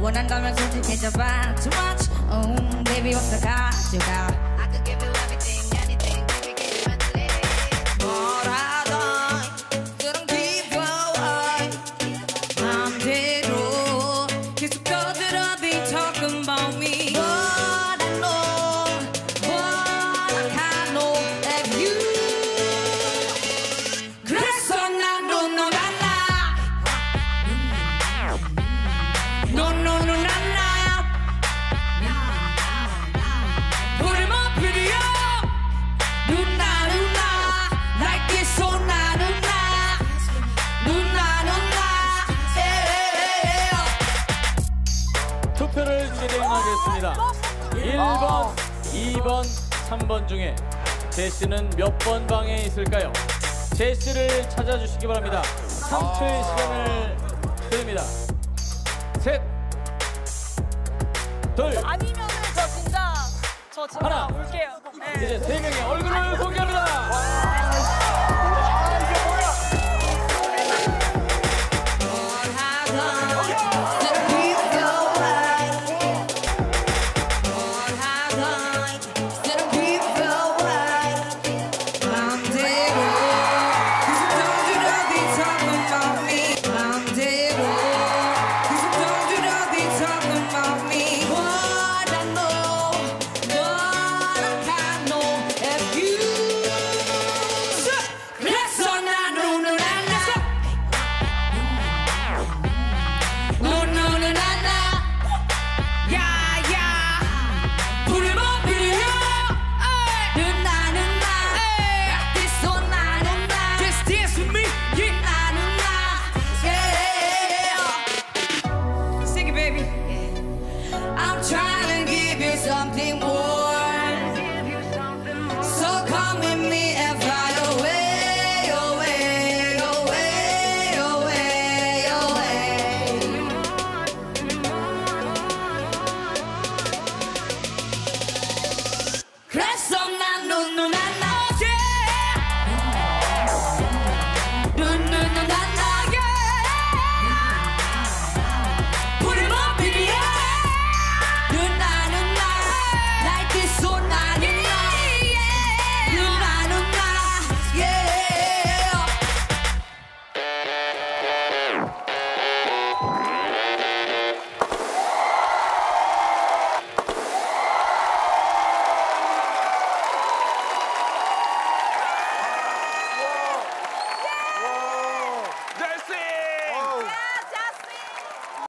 One and done, I'm going to get your back too much. Oh, baby, what's the cost you? 투표를 진행하겠습니다. 1번, 2번, 3번 중에 제시는 몇 번 방에 있을까요? 제시를 찾아주시기 바랍니다. 3초의 아. 시간을 드립니다. 셋, 둘, 아니면은 저 진짜 저 진짜 하나. 올게요. 네. 이제 세 명의 얼굴을 공개합니다. 와, 이게 something more.